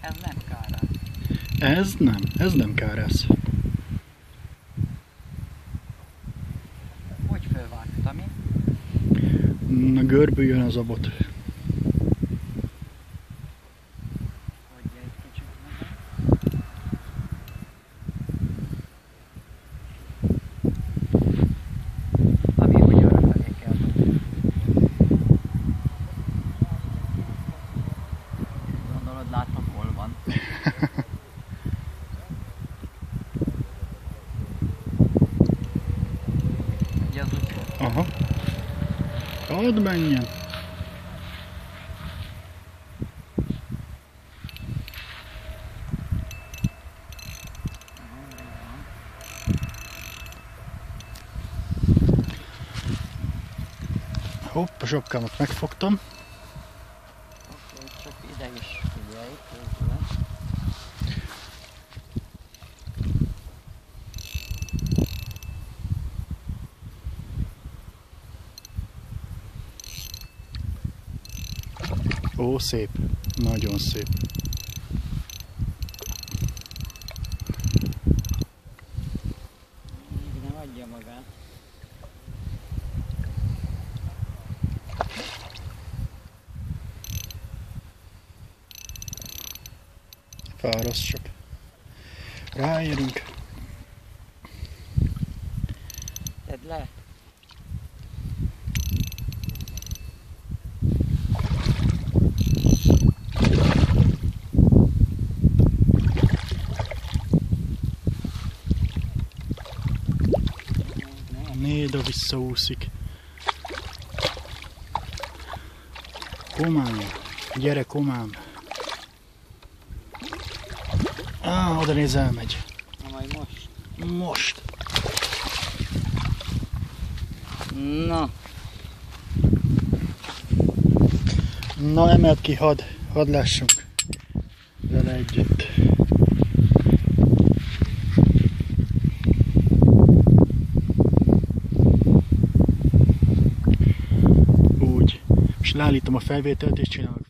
Ez nem kára. Ez nem, ez nem kárász. Hogy fölvágta mi? Na görbüljön az abot. Yazık. Aha. Kaldı ben ya. Hopp, sok megfogtam. Oké, csak ide is. Ó, szép. Nagyon szép. Még nem adja magát. Fáraszt csak. Ráérünk. Tedd le. Nem, Néda visszaúszik. Komám, gyere komám. Á, oda néz elmegy. Na majd most. Most. Na, Na emelt ki, had, hadd lássunk. Vele együtt. És leállítom a felvételt és csinálok